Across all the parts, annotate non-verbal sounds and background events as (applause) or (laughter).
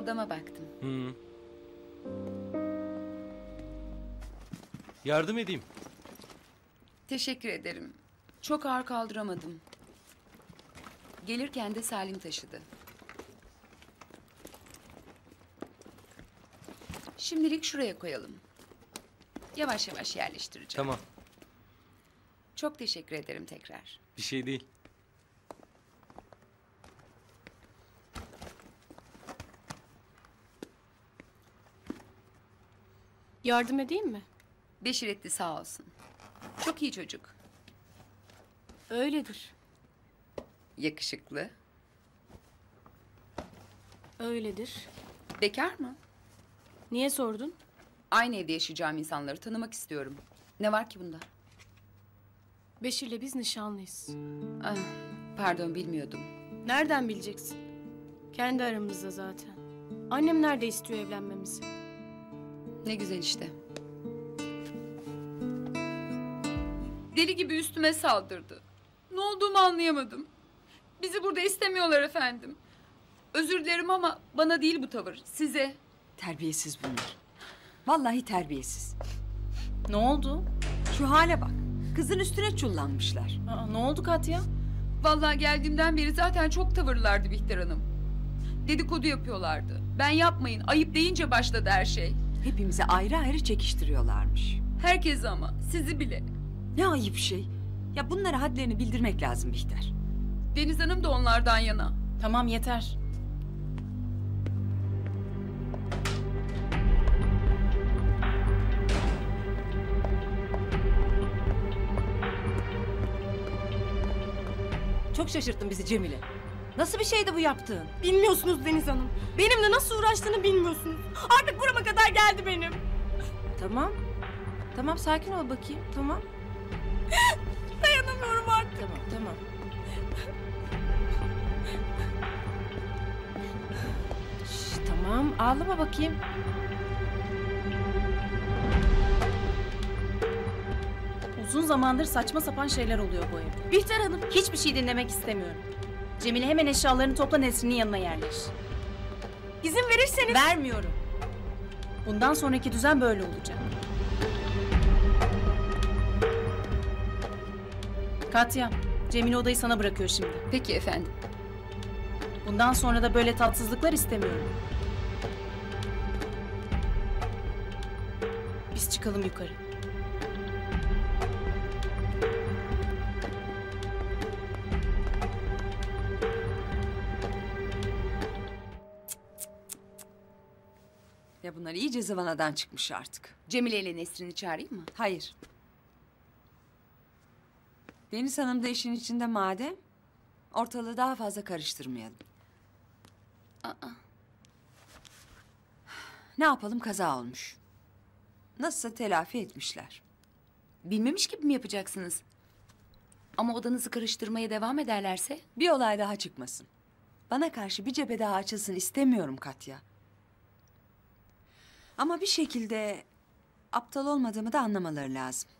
Odama baktım. Hı. Yardım edeyim. Teşekkür ederim. Çok ağır kaldıramadım. Gelirken de Salim taşıdı. Şimdilik şuraya koyalım. Yavaş yavaş yerleştireceğim. Tamam. Çok teşekkür ederim tekrar. Bir şey değil. Yardım edeyim mi? Beşir etti sağ olsun. Çok iyi çocuk. Öyledir. Yakışıklı. Öyledir. Bekar mı? Niye sordun? Aynı evde yaşayacağım insanları tanımak istiyorum. Ne var ki bunda? Beşir'le biz nişanlıyız. Ah, pardon bilmiyordum. Nereden bileceksin? Kendi aramızda zaten. Annem nerede istiyor evlenmemizi? Ne güzel işte. Deli gibi üstüme saldırdı. Ne olduğumu anlayamadım. Bizi burada istemiyorlar efendim. Özür dilerim ama bana değil bu tavır. Size. Terbiyesiz bunlar. Vallahi terbiyesiz. Ne oldu? Şu hale bak. Kızın üstüne çullanmışlar. Aa, ne oldu Katya? Vallahi geldiğimden beri zaten çok tavırlardı Bihter Hanım. Dedikodu yapıyorlardı. Ben yapmayın, ayıp deyince başladı her şey. Hepimizi ayrı ayrı çekiştiriyorlarmış. Herkes ama, sizi bile. Ne ayıp şey. Ya bunlara hadlerini bildirmek lazım Bihter. Deniz Hanım da onlardan yana. Tamam yeter. Çok şaşırttın bizi Cemile. Nasıl bir şeydi bu yaptığın? Bilmiyorsunuz Deniz Hanım. Benimle nasıl uğraştığını bilmiyorsunuz. Artık burama kadar geldi benim. Tamam. Tamam sakin ol bakayım. Tamam. (gasps) Dayanamıyorum artık. Tamam tamam. Şş, tamam ağlama bakayım. Uzun zamandır saçma sapan şeyler oluyor bu evde. Bihter Hanım. Hiçbir şey dinlemek istemiyorum. Cemile hemen eşyalarını topla Nesrin'in yanına yerleş. izin verirseniz. Vermiyorum. Bundan sonraki düzen böyle olacak. Katya, Cemile odayı sana bırakıyor şimdi. Peki efendim. Bundan sonra da böyle tatsızlıklar istemiyorum. Biz çıkalım yukarı. Ya bunlar iyice zıvanadan çıkmış artık. Cemile ile Nesrin'i çağırayım mı? Hayır. Deniz Hanım da işin içinde madem... ...ortalığı daha fazla karıştırmayalım. Aa, Ne yapalım kaza olmuş. Nasılsa telafi etmişler. bilmemiş gibi mi yapacaksınız? Ama odanızı karıştırmaya devam ederlerse? Bir olay daha çıkmasın. Bana karşı bir cephe daha açılsın istemiyorum Katya. Ama bir şekilde aptal olmadığımı da anlamaları lazım.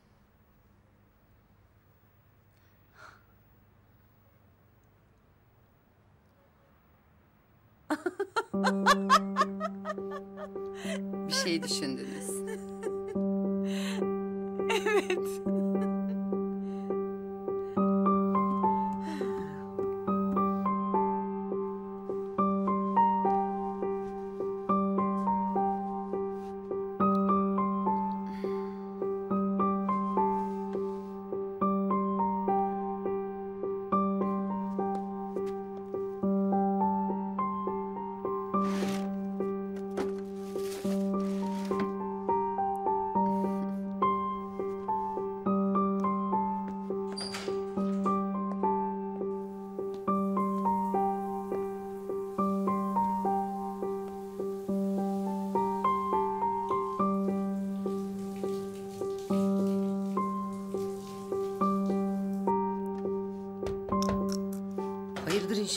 Bir şey düşündünüz. (laughs) Hayırdır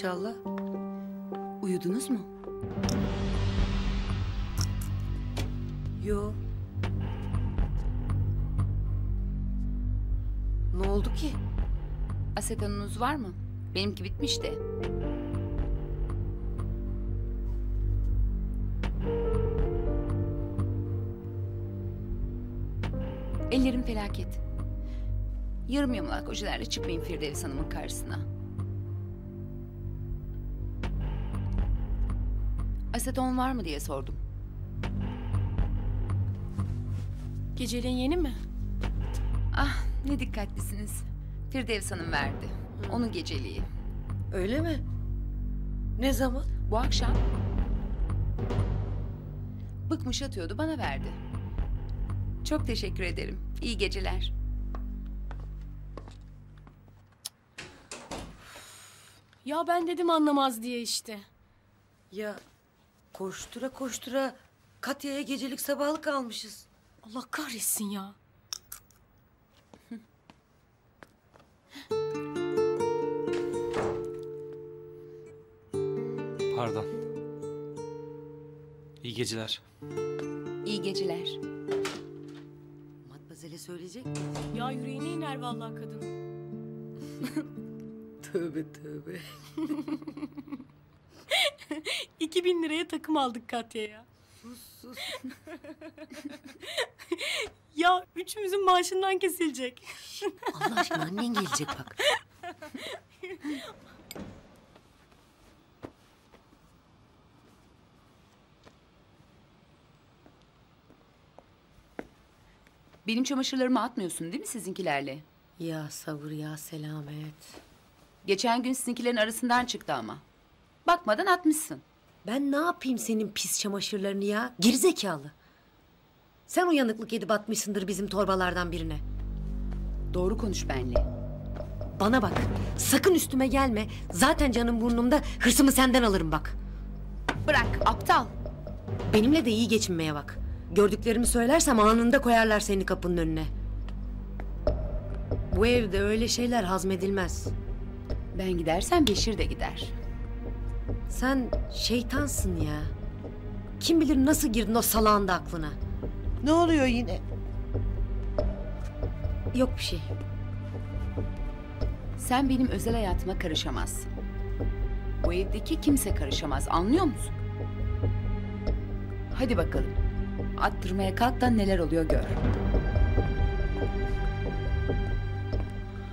inşallah. Uyudunuz mu? Yo. Ne oldu ki? Asekanınız var mı? Benimki bitmiş de. Ellerim felaket. Yarım yamalak ojelerle çıkmayın Firdevs Hanım'ın karşısına. Aseton var mı diye sordum. Geceliğin yeni mi? Ah ne dikkatlisiniz. Firdevs Hanım verdi. Onun geceliği. Öyle mi? Ne zaman? Bu akşam. Bıkmış atıyordu bana verdi. Çok teşekkür ederim. İyi geceler. Ya ben dedim anlamaz diye işte. Ya koştura koştura Katya'ya gecelik sabahlık almışız. Allah kahretsin ya. Pardon. İyi geceler. İyi geceler. Matmazel'e söyleyecek mi? Ya yüreğine iner vallahi kadın. (laughs) Tövbe tövbe. (laughs) (laughs) 2000 liraya takım aldık Katya'ya. Sus sus. (laughs) Ya üçümüzün maaşından kesilecek. Allah aşkına annen gelecek bak. Benim çamaşırlarımı atmıyorsun değil mi sizinkilerle? Ya sabır ya selamet. Geçen gün sizinkilerin arasından çıktı ama. Bakmadan atmışsın. Ben ne yapayım senin pis çamaşırlarını ya? Gerizekalı. Sen uyanıklık edip atmışsındır bizim torbalardan birine. Doğru konuş benle. Bana bak. Sakın üstüme gelme. Zaten canım burnumda hırsımı senden alırım bak. Bırak aptal. Benimle de iyi geçinmeye bak. Gördüklerimi söylersem anında koyarlar seni kapının önüne. Bu evde öyle şeyler hazmedilmez. Ben gidersem Beşir de gider. Sen şeytansın ya. Kim bilir nasıl girdin o salağın da aklına. Ne oluyor yine? Yok bir şey. Sen benim özel hayatıma karışamazsın. Bu evdeki kimse karışamaz anlıyor musun? Hadi bakalım. Attırmaya kalk da neler oluyor gör.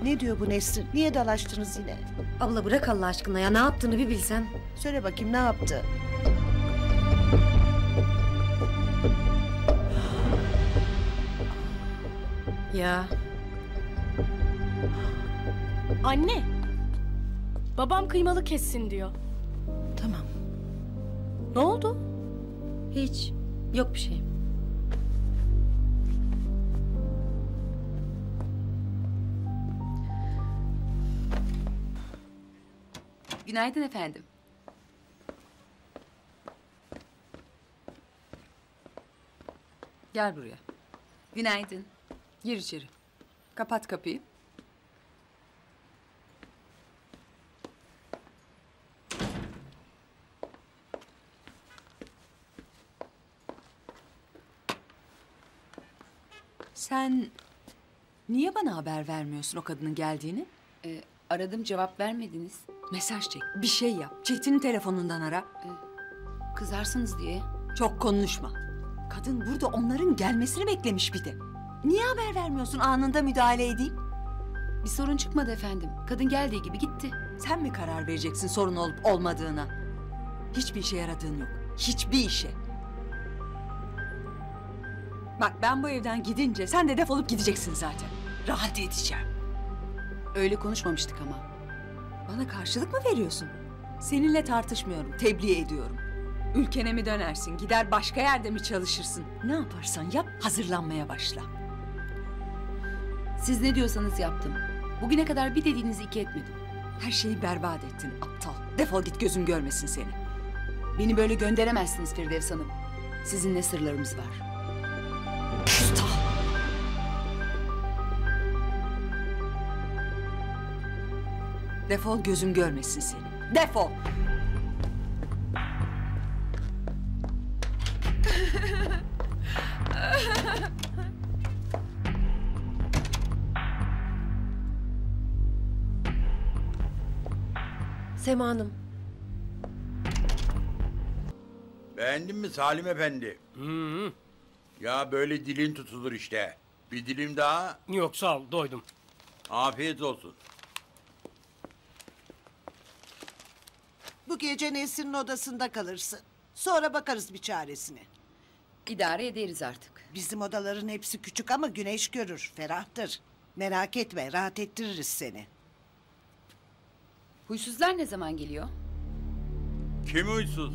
Ne diyor bu Nesrin? Niye dalaştınız yine? Abla bırak Allah aşkına ya ne yaptığını bir bilsen. Söyle bakayım ne yaptı? Ya Anne. Babam kıymalı kessin diyor. tamam Ne oldu? hiç yok bir şey. Günaydın efendim. Gel buraya. Günaydın. Gir içeri. Kapat kapıyı. Sen niye bana haber vermiyorsun o kadının geldiğini? Ee, aradım cevap vermediniz. Mesaj çek, bir şey yap. Çetin'in telefonundan ara. Kızarsınız diye. Çok konuşma. Kadın burada onların gelmesini beklemiş bir de. Niye haber vermiyorsun anında müdahale edeyim? Bir sorun çıkmadı efendim. Kadın geldiği gibi gitti. Sen mi karar vereceksin sorun olup olmadığına? Hiçbir işe yaradığın yok. Hiçbir işe. Bak ben bu evden gidince sen de defolup gideceksin zaten. Rahat edeceğim. Öyle konuşmamıştık ama. Bana karşılık mı veriyorsun? Seninle tartışmıyorum, tebliğ ediyorum. Ülkene mi dönersin, gider başka yerde mi çalışırsın? Ne yaparsan yap, hazırlanmaya başla. Siz ne diyorsanız yaptım. Bugüne kadar bir dediğinizi iki etmedim. Her şeyi berbat ettin aptal. Defol git gözüm görmesin seni. Beni böyle gönderemezsiniz Firdevs Hanım. Sizinle sırlarımız var. Küstah! Defol gözüm görmesin seni. Defol! Sema Hanım. Beğendin mi Salim Efendi? Ya böyle dilin tutulur işte. Bir dilim daha. Yok sağ ol doydum. Afiyet olsun. Bu gece Nesrin'in odasında kalırsın. Sonra bakarız bir çaresine. İdare ederiz artık. Bizim odaların hepsi küçük ama güneş görür, ferahtır. Merak etme, rahat ettiririz seni. Huysuzlar ne zaman geliyor? Kim huysuz?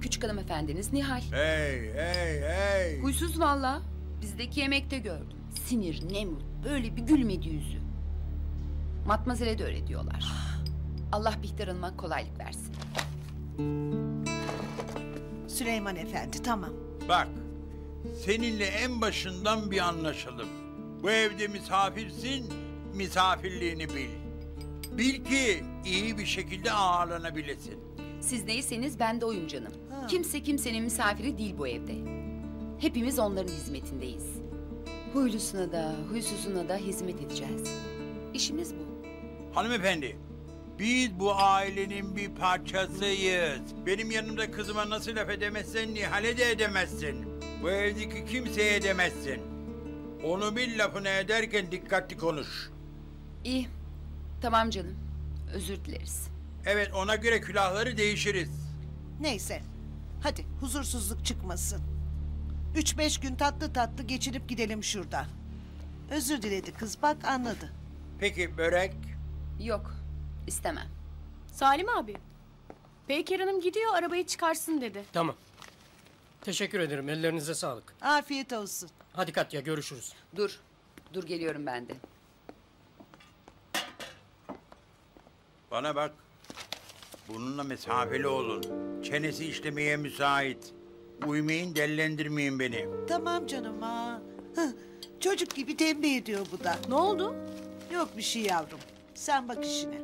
Küçük hanımefendiniz Nihal. Hey hey hey. Huysuz valla. Bizdeki yemekte gördüm. Sinir, nemrut, böyle bir gülmedi yüzü. Matmazel'e de öyle diyorlar. Allah Bihter Hanım'a kolaylık versin. Süleyman Efendi, tamam. Bak. Seninle en başından bir anlaşalım. Bu evde misafirsin, misafirliğini bil. Bil ki iyi bir şekilde ağırlanabilesin. Siz neyseniz ben de oyum canım. Ha. Kimse kimsenin misafiri değil bu evde. Hepimiz onların hizmetindeyiz. Huylusuna da, huysuzuna da hizmet edeceğiz. İşimiz bu. Hanımefendi, biz bu ailenin bir parçasıyız. Benim yanımda kızıma nasıl laf edemezsen Nihal'e de edemezsin. Bu evdeki kimseye edemezsin. Onu bir lafını ederken dikkatli konuş. İyi. Tamam canım. Özür dileriz. Evet ona göre külahları değişiriz. Neyse, hadi huzursuzluk çıkmasın. Üç beş gün tatlı tatlı geçirip gidelim şuradan. Özür diledi kız, bak anladı. Peki börek? Yok. istemem. Salim abi. Peyker Hanım gidiyor arabayı çıkarsın dedi. Tamam. Teşekkür ederim ellerinize sağlık. Afiyet olsun. Hadi Katya görüşürüz. Dur. Dur geliyorum ben de. Bana bak. Bununla mesafeli olun. Çenesi işlemeye müsait. Uymayın, dellendirmeyin beni. Tamam canım ha. Çocuk gibi tembih ediyor bu da. Ne oldu? Yok bir şey yavrum. Sen bak işine.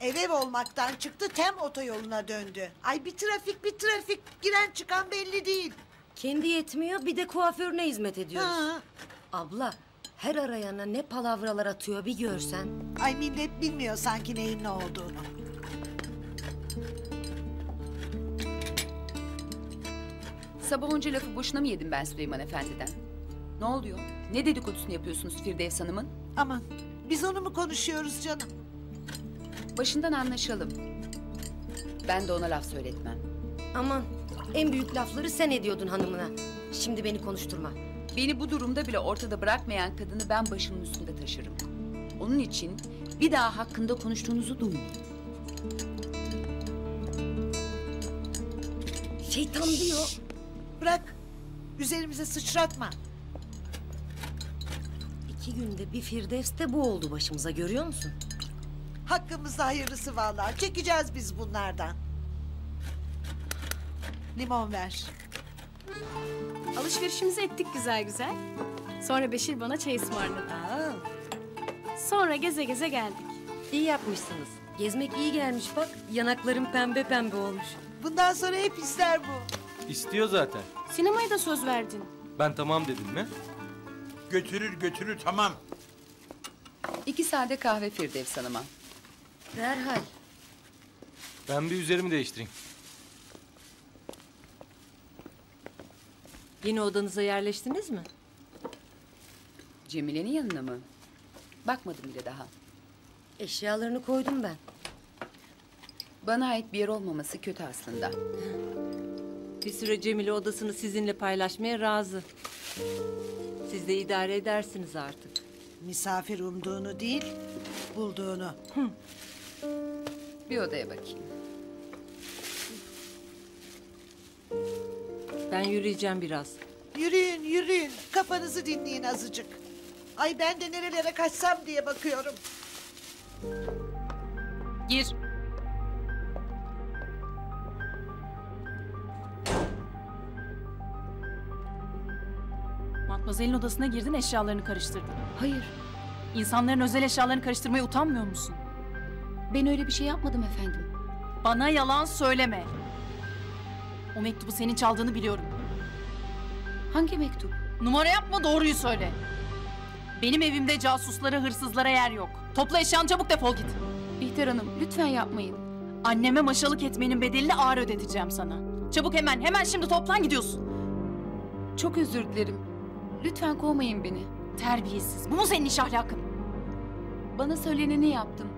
Ev ev olmaktan çıktı tem otoyoluna döndü. Ay bir trafik bir trafik giren çıkan belli değil. Kendi yetmiyor bir de kuaförüne hizmet ediyoruz. Ha. Abla her arayana ne palavralar atıyor bir görsen. Ay millet bilmiyor sanki neyin ne olduğunu. Sabah onca lafı boşuna mı yedim ben Süleyman Efendi'den? Ne oluyor? Ne dedikodusunu yapıyorsunuz Firdevs Hanım'ın? Aman biz onu mu konuşuyoruz canım? Başından anlaşalım. Ben de ona laf söyletmem. Aman en büyük lafları sen ediyordun hanımına. Şimdi beni konuşturma. Beni bu durumda bile ortada bırakmayan kadını ben başımın üstünde taşırım. Onun için bir daha hakkında konuştuğunuzu duymayın. Şeytan diyor. Bırak. Üzerimize sıçratma. İki günde bir Firdevs de bu oldu başımıza görüyor musun? Hakkımızda hayırlısı vallahi. Çekeceğiz biz bunlardan. Limon ver. Alışverişimizi ettik güzel güzel. Sonra Beşir bana çay ısmarladı. Aa, Sonra geze geze geldik. İyi yapmışsınız. Gezmek iyi gelmiş bak. Yanaklarım pembe pembe olmuş. bundan sonra hep ister bu. İstiyor zaten. Sinemaya da söz verdin. Ben tamam dedim mi? Götürür götürür tamam. İki sade kahve Firdevs Hanım'a. Derhal. Ben bir üzerimi değiştireyim. Yeni odanıza yerleştiniz mi? Cemile'nin yanına mı? Bakmadım bile daha. Eşyalarını koydum ben. Bana ait bir yer olmaması kötü aslında. Bir süre Cemile odasını sizinle paylaşmaya razı. Siz de idare edersiniz artık. Misafir umduğunu değil, bulduğunu. Bir odaya bakayım. Ben yürüyeceğim biraz. Yürüyün, yürüyün. Kafanızı dinleyin azıcık. Ay ben de nerelere kaçsam diye bakıyorum. Gir. Matmazel'in odasına girdin eşyalarını karıştırdın. Hayır, İnsanların özel eşyalarını karıştırmaya utanmıyor musun? ben öyle bir şey yapmadım efendim. Bana yalan söyleme. O mektubu senin çaldığını biliyorum. Hangi mektup? Numara yapma doğruyu söyle. Benim evimde casuslara, hırsızlara yer yok. Topla eşyanı çabuk defol git. Bihter Hanım, lütfen yapmayın. Anneme maşalık etmenin bedelini ağır ödeteceğim sana. Çabuk hemen, hemen şimdi toplan gidiyorsun. Çok özür dilerim. Lütfen kovmayın beni. Terbiyesiz. Bu mu senin iş ahlakın? Bana söyleneni yaptım.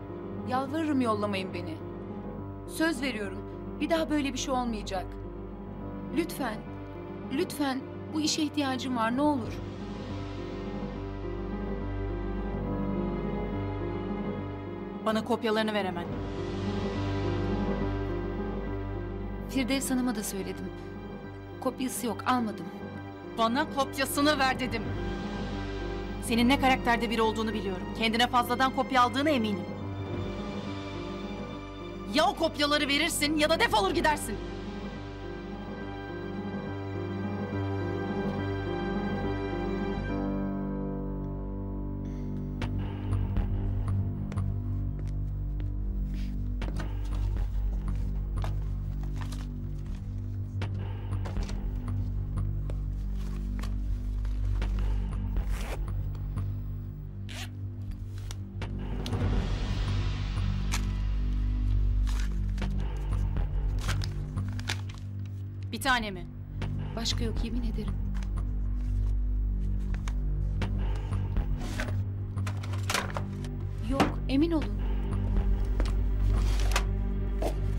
Yalvarırım yollamayın beni. Söz veriyorum. Bir daha böyle bir şey olmayacak. Lütfen. Lütfen bu işe ihtiyacım var ne olur. Bana kopyalarını ver hemen. Firdevs Hanım'a da söyledim. Kopyası yok almadım. Bana kopyasını ver dedim. Senin ne karakterde biri olduğunu biliyorum. Kendine fazladan kopya aldığına eminim. Ya o kopyaları verirsin ya da defolur gidersin.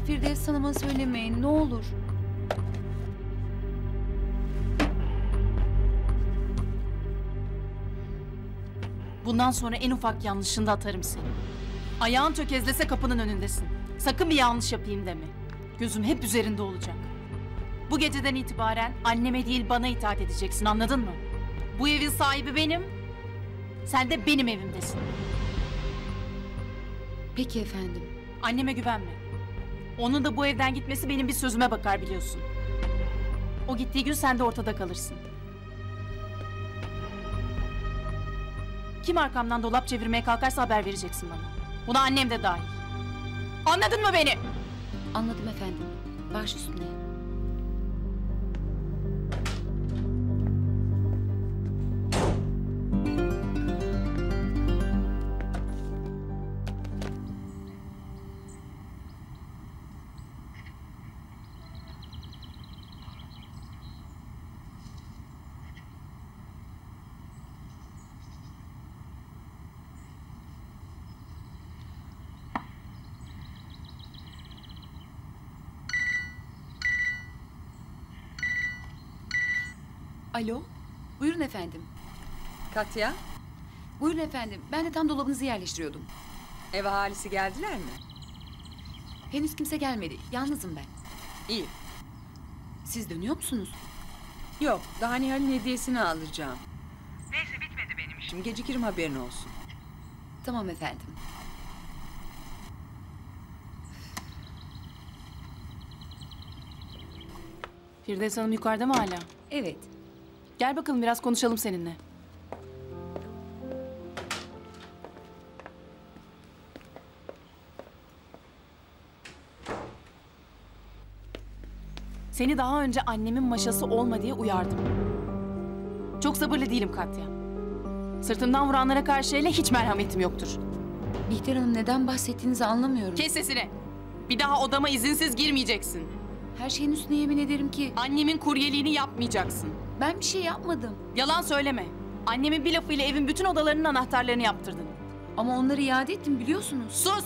Firdevs Hanım'a söylemeyin ne olur. Bundan sonra en ufak yanlışında atarım seni. Ayağın tökezlese kapının önündesin. Sakın bir yanlış yapayım deme. Gözüm hep üzerinde olacak. Bu geceden itibaren anneme değil bana itaat edeceksin anladın mı? Bu evin sahibi benim. Sen de benim evimdesin. Peki efendim. Anneme güvenme. Onun da bu evden gitmesi benim bir sözüme bakar biliyorsun. O gittiği gün sen de ortada kalırsın. Kim arkamdan dolap çevirmeye kalkarsa haber vereceksin bana. Buna annem de dahil. Anladın mı beni? Anladım efendim. Baş üstüne. Alo. Buyurun efendim. Katya, Buyurun efendim. Ben de tam dolabınızı yerleştiriyordum. ev ahalisi geldiler mi? Henüz kimse gelmedi. Yalnızım ben. İyi. Siz dönüyor musunuz? Yok, daha Nihal'in hediyesini alacağım. Neyse bitmedi benim işim. Gecikirim haberin olsun. Tamam efendim. Firdevs Hanım yukarıda mı hala? Evet. Gel bakalım biraz konuşalım seninle. Seni daha önce annemin maşası olma diye uyardım. Çok sabırlı değilim Katya. Sırtımdan vuranlara karşı hele hiç merhametim yoktur. Bihter Hanım neden bahsettiğinizi anlamıyorum. Kes sesini. Bir daha odama izinsiz girmeyeceksin. Her şeyin üstüne yemin ederim ki Annemin kuryeliğini yapmayacaksın. Ben bir şey yapmadım. Yalan söyleme. Annemin bir lafıyla evin bütün odalarının anahtarlarını yaptırdın. Ama onları iade ettim biliyorsunuz. Sus!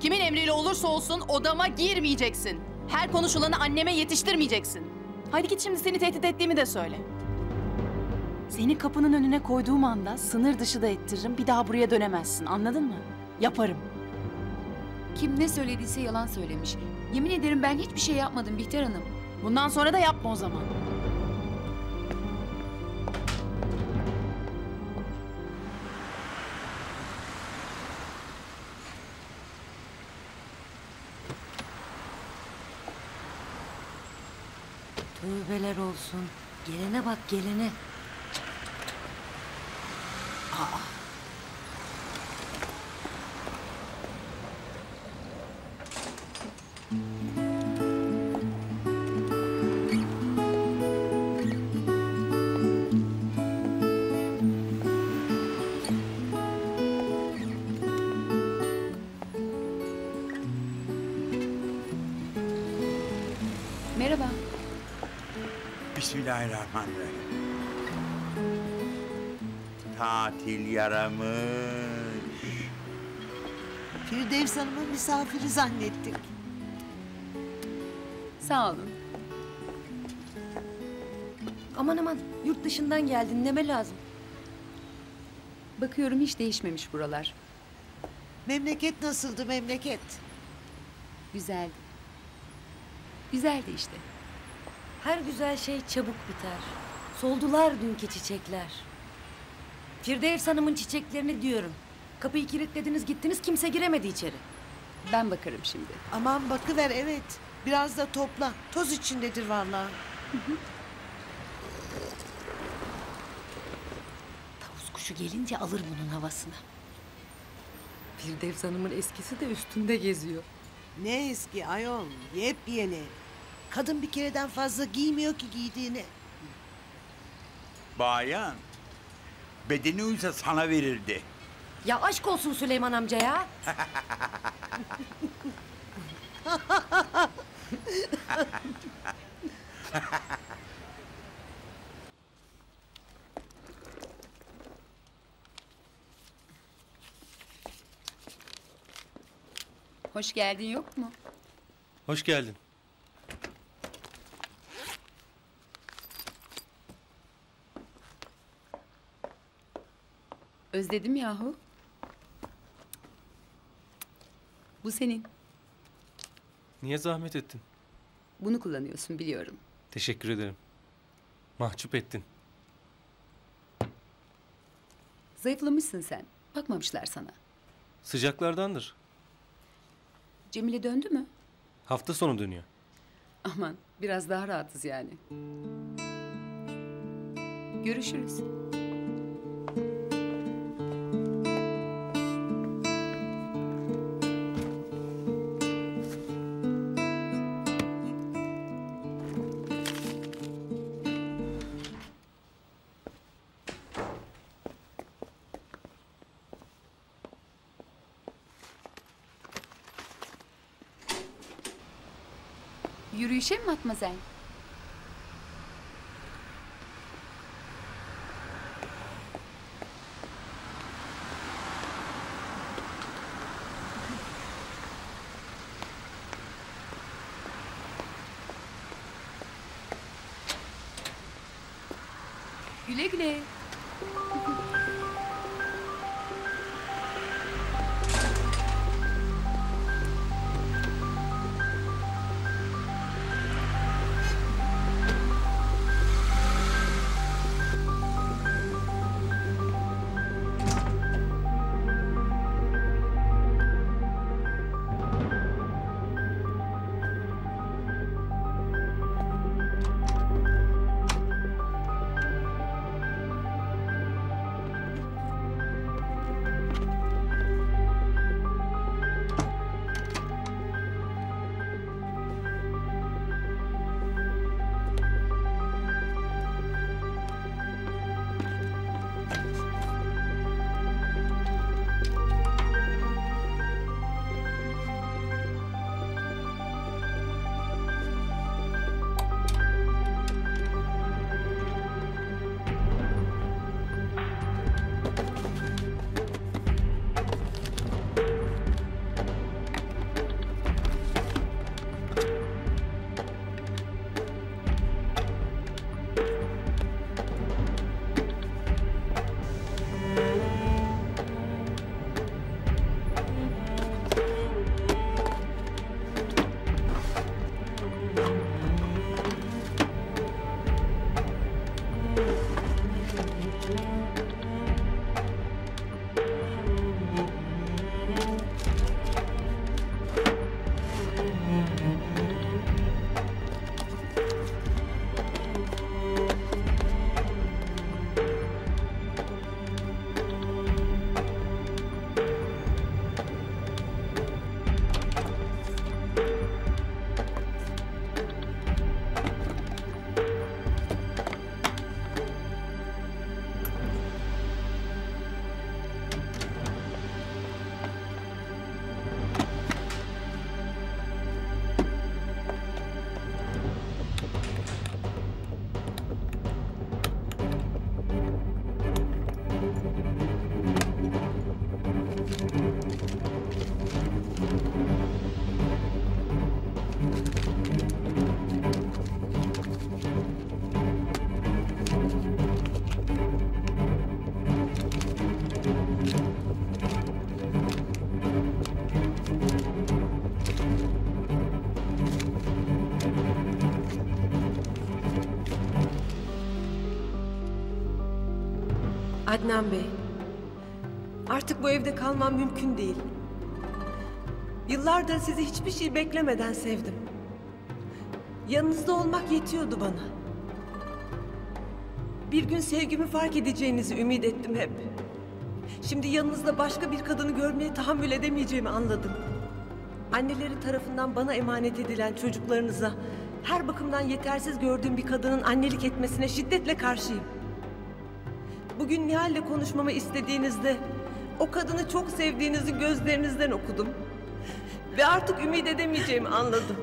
Kimin emriyle olursa olsun odama girmeyeceksin. Her konuşulanı anneme yetiştirmeyeceksin. Hadi git şimdi seni tehdit ettiğimi de söyle. Seni kapının önüne koyduğum anda sınır dışı da ettiririm. Bir daha buraya dönemezsin. Anladın mı? Yaparım. Kim ne söylediyse yalan söylemiş. Yemin ederim ben hiçbir şey yapmadım Bihter Hanım. Bundan sonra da yapma o zaman. Tövbeler olsun. Gelene bak gelene. Bismillahirrahmanirrahim. Firdevs Hanım'ın misafiri zannettik. Sağ olun. Aman aman yurt dışından geldin neme lazım. Bakıyorum hiç değişmemiş buralar. Memleket nasıldı memleket? Güzeldi. Güzeldi işte. Her güzel şey çabuk biter. Soldular dünkü çiçekler. Firdevs Hanım'ın çiçeklerini diyorum. Kapıyı kilitlediniz gittiniz kimse giremedi içeri. Ben bakarım şimdi. Aman bakıver evet. Biraz da topla. Toz içindedir vallahi. Tavus kuşu gelince alır bunun havasını. Firdevs Hanım'ın eskisi de üstünde geziyor. Ne eski ayol. Yepyeni. Kadın bir kereden fazla giymiyor ki giydiğini. Bayan, bedeni uysa sana verirdi. Ya aşk olsun Süleyman amca ya. Hoş geldin yok mu? Hoş geldin. Özledim yahu. Bu senin. Niye zahmet ettin? Bunu kullanıyorsun biliyorum. Teşekkür ederim. Mahcup ettin. Zayıflamışsın sen. Bakmamışlar sana. Sıcaklardandır. Cemile döndü mü? Hafta sonu dönüyor. Aman biraz daha rahatız yani. Görüşürüz. Yürüyüşe mi matmazel? Güle güle. Adnan Bey. Artık bu evde kalmam mümkün değil. Yıllardır sizi hiçbir şey beklemeden sevdim. Yanınızda olmak yetiyordu bana. Bir gün sevgimi fark edeceğinizi ümit ettim hep. Şimdi yanınızda başka bir kadını görmeye tahammül edemeyeceğimi anladım. Anneleri tarafından bana emanet edilen çocuklarınıza her bakımdan yetersiz gördüğüm bir kadının annelik etmesine şiddetle karşıyım. Bugün Nihal'le konuşmamı istediğinizde o kadını çok sevdiğinizi gözlerinizden okudum. Ve artık ümit edemeyeceğimi anladım.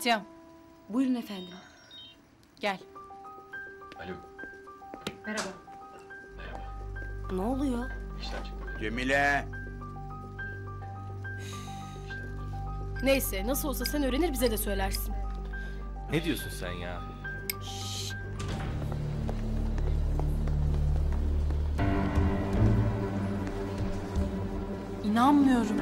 Katya Buyurun efendim. gel. Ne oluyor? Cemile. Neyse nasıl olsa sen öğrenir bize de söylersin. Ne diyorsun sen ya? İnanmıyorum.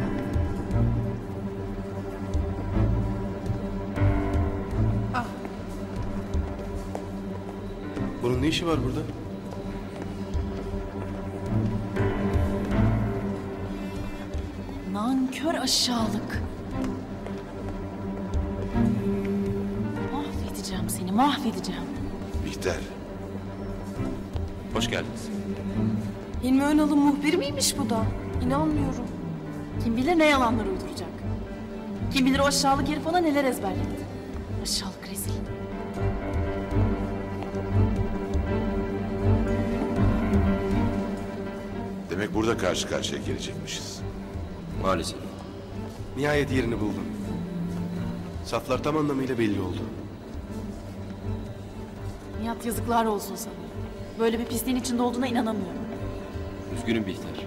Ne işi var burada? Nankör aşağılık. Mahvedeceğim seni, mahvedeceğim. Bihter. Hoş geldiniz. Hilmi Önal'ın muhbiri miymiş bu da? İnanmıyorum. Kim bilir ne yalanlar uyduracak. Kim bilir o aşağılık herif ona neler ezberledi. Burada karşı karşıya gelecekmişiz. Maalesef. Nihayet yerini buldun. Saflar tam anlamıyla belli oldu. Nihat yazıklar olsun sana. Böyle bir pisliğin içinde olduğuna inanamıyorum. Üzgünüm Bihter.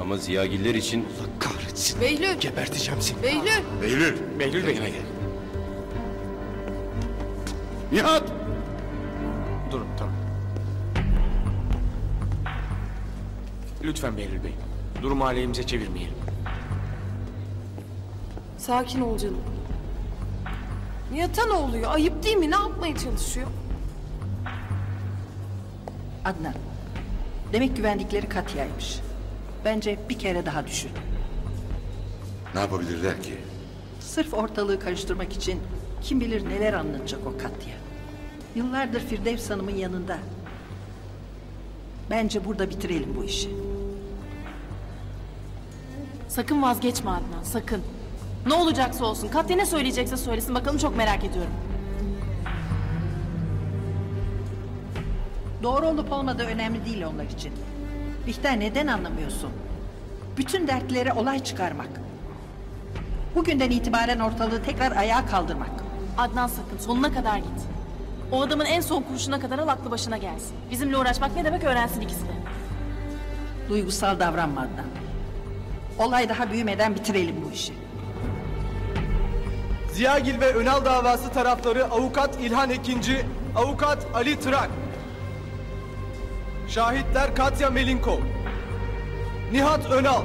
Ama Ziyagiller için Kahretsin. Behlül! Geberteceğim seni. Behlül! Behlül. Behlül Bey. Kendine gel. Nihat! Lütfen Behlül Bey. Durumu aleyhimize çevirmeyelim. Sakin ol canım. Nihat'a ne oluyor? Ayıp değil mi? Ne yapmaya çalışıyor? Adnan. Demek güvendikleri Katya'ymış. Bence bir kere daha düşün. Ne yapabilirler ki? Sırf ortalığı karıştırmak için kim bilir neler anlatacak o Katya. Yıllardır Firdevs Hanım'ın yanında. Bence burada bitirelim bu işi. Sakın vazgeçme Adnan, sakın. Ne olacaksa olsun. Katya ne söyleyecekse söylesin. Bakalım çok merak ediyorum. Doğru olup olmadığı önemli değil onlar için. Bihter neden anlamıyorsun? Bütün dertleri olay çıkarmak. Bugünden itibaren ortalığı tekrar ayağa kaldırmak. Adnan sakın sonuna kadar git. O adamın en son kurşuna kadar al aklı başına gelsin. Bizimle uğraşmak ne demek öğrensin ikisi de. Duygusal davranma Adnan. Olay daha büyümeden bitirelim bu işi. Ziyagil ve Önal davası tarafları avukat İlhan Ekinci, avukat Ali Tırak. Şahitler Katya Melinkov. Nihat Önal.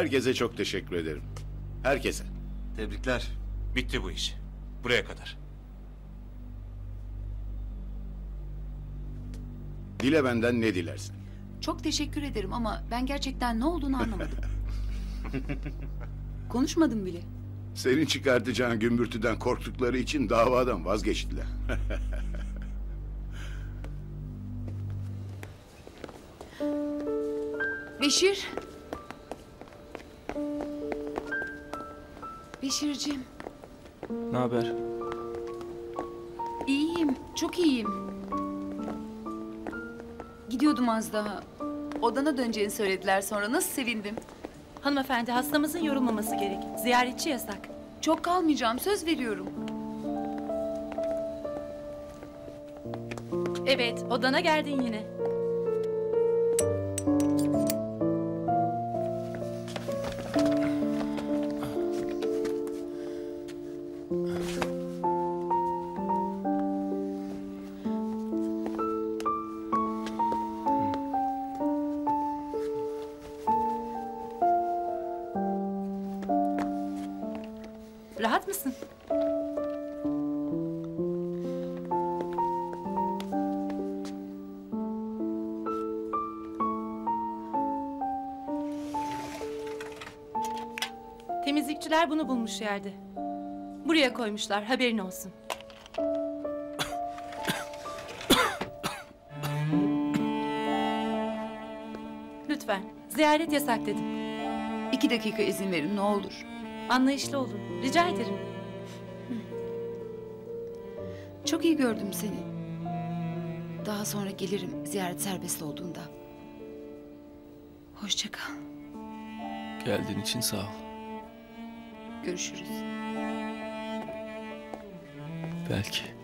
Herkese çok teşekkür ederim. Herkese. tebrikler. Bitti bu iş. Buraya kadar. Dile benden ne dilersin? Çok teşekkür ederim ama ben gerçekten ne olduğunu anlamadım. (laughs) Konuşmadım bile. Senin çıkartacağın gümbürtüden korktukları için davadan vazgeçtiler. Beşir. Beşir'cim Ne haber? iyiyim. Çok iyiyim. Gidiyordum az daha. Odana döneceğini söylediler sonra. Nasıl sevindim. Hanımefendi hastamızın yorulmaması gerek. Ziyaretçi yasak. Çok kalmayacağım. Söz veriyorum. Evet, odana geldin yine. Bunu bulmuş yerde. Buraya koymuşlar, haberin olsun. Lütfen, ziyaret yasak dedim. İki dakika izin verin ne olur. Anlayışlı olun, rica ederim. Çok iyi gördüm seni. Daha sonra gelirim ziyaret serbest olduğunda. Hoşça kal. Geldiğin için sağ ol. Görüşürüz. Belki.